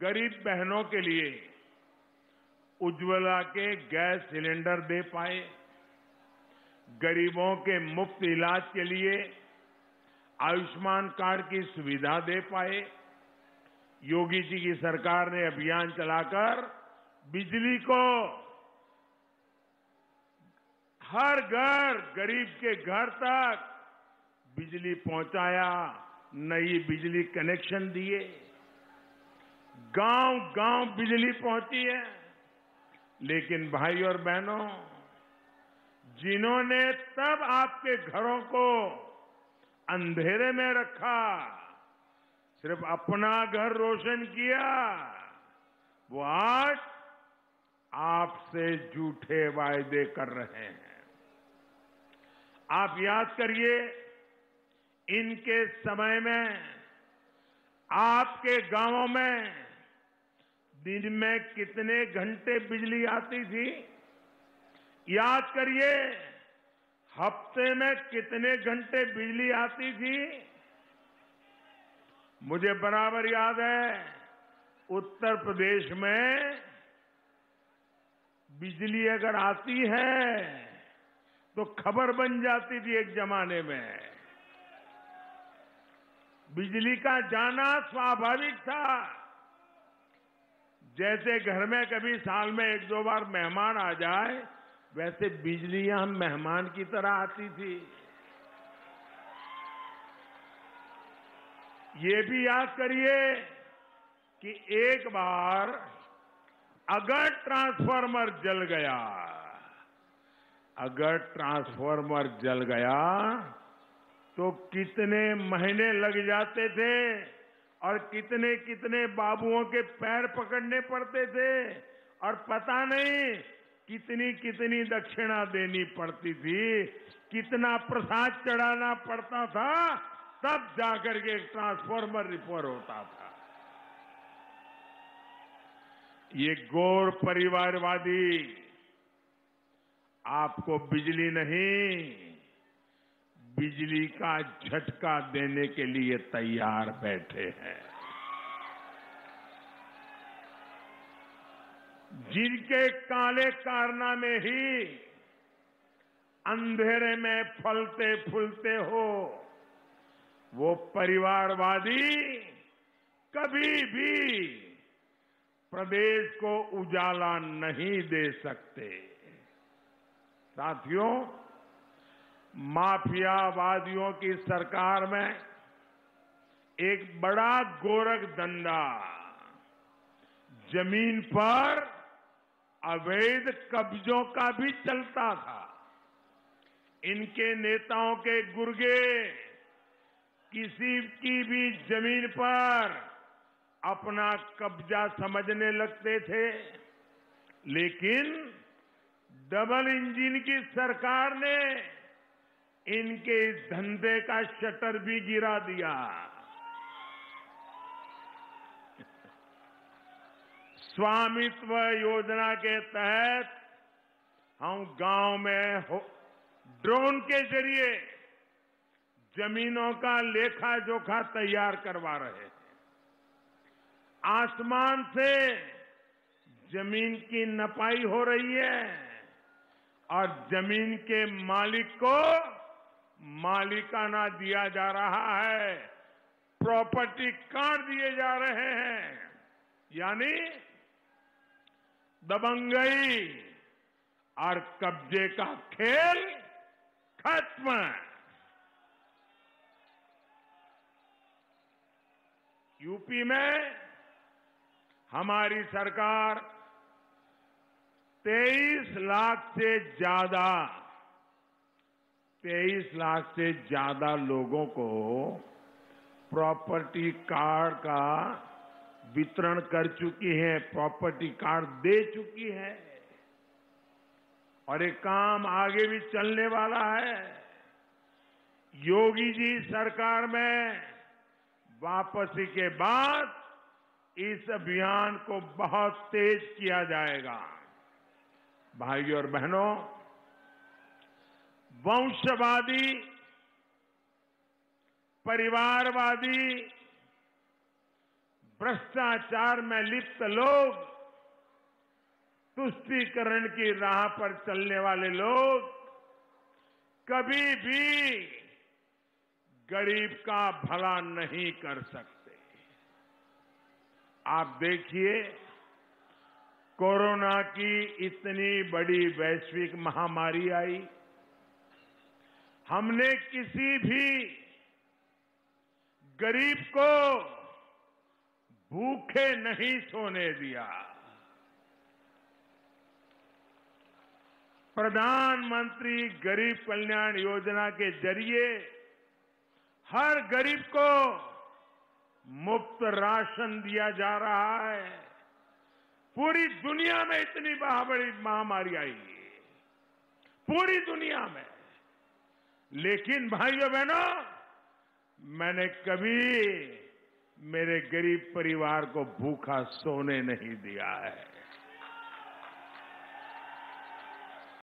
गरीब बहनों के लिए उज्ज्वला के गैस सिलेंडर दे पाए, गरीबों के मुफ़्त इलाज के लिए आयुष्मान कार्ड की सुविधा दे पाए। योगी जी की सरकार ने अभियान चलाकर बिजली को हर घर, गरीब के घर तक बिजली पहुँचाया, नई बिजली कनेक्शन दिए। गाँव गाँव बिजली पहुँची है। लेकिन भाई और बहनों, जिन्होंने तब आपके घरों को अंधेरे में रखा, सिर्फ़ अपना घर रोशन किया, वो आज आपसे झूठे वायदे कर रहे हैं। आप याद करिए, इनके समय में आपके गाँवों में दिन में कितने घंटे बिजली आती थी? याद करिए, हफ़्ते में कितने घंटे बिजली आती थी? मुझे बराबर याद है, उत्तर प्रदेश में बिजली अगर आती है तो खबर बन जाती थी एक जमाने में। बिजली का जाना स्वाभाविक था। जैसे घर में कभी साल में एक दो बार मेहमान आ जाए, वैसे बिजली यहाँ मेहमान की तरह आती थी। ये भी याद करिए कि एक बार अगर ट्रांसफार्मर जल गया, अगर ट्रांसफार्मर जल गया तो कितने महीने लग जाते थे और कितने कितने बाबुओं के पैर पकड़ने पड़ते थे और पता नहीं कितनी कितनी दक्षिणा देनी पड़ती थी। कितना प्रसाद चढ़ाना पड़ता था, तब जाकर के एक ट्रांसफॉर्मर रिपेयर होता था। ये गौर परिवारवादी, आपको बिजली नहीं बिजली का झटका देने के लिए तैयार बैठे हैं। जिनके काले कारना में ही अंधेरे में फलते फूलते हो, वो परिवारवादी कभी भी प्रदेश को उजाला नहीं दे सकते। साथियों माफियावादियों की सरकार में एक बड़ा गोरख धंधा, ज़मीन पर अवैध कब्जों का भी चलता था। इनके नेताओं के गुर्गे किसी की भी ज़मीन पर अपना कब्जा समझने लगते थे, लेकिन डबल इंजन की सरकार ने इनके इस धंधे का शटर भी गिरा दिया। स्वामित्व योजना के तहत हम गाँव में ड्रोन के ज़रिए जमीनों का लेखा जोखा तैयार करवा रहे हैं। आसमान से ज़मीन की नपाई हो रही है और ज़मीन के मालिक को मालिकाना दिया जा रहा है। प्रॉपर्टी कार्ड दिए जा रहे हैं। यानी दबंगई और कब्जे का खेल खत्म। यूपी में हमारी सरकार 23 लाख से ज़्यादा 23 लाख से ज़्यादा लोगों को प्रॉपर्टी कार्ड का वितरण कर चुकी है, प्रॉपर्टी कार्ड दे चुकी है। और एक काम आगे भी चलने वाला है। योगी जी सरकार में वापसी के बाद इस अभियान को बहुत तेज किया जाएगा। भाइयों और बहनों वंशवादी, परिवारवादी, भ्रष्टाचार में लिप्त लोग, तुष्टीकरण की राह पर चलने वाले लोग, कभी भी गरीब का भला नहीं कर सकते। आप देखिए, कोरोना की इतनी बड़ी वैश्विक महामारी आई हमने किसी भी गरीब को भूखे नहीं सोने दिया। प्रधानमंत्री गरीब कल्याण योजना के ज़रिए हर गरीब को मुफ़्त राशन दिया जा रहा है। पूरी दुनिया में इतनी बड़ी महामारी आई। है पूरी दुनिया में। लेकिन भाइयों बहनों मैंने कभी मेरे गरीब परिवार को भूखा सोने नहीं दिया है।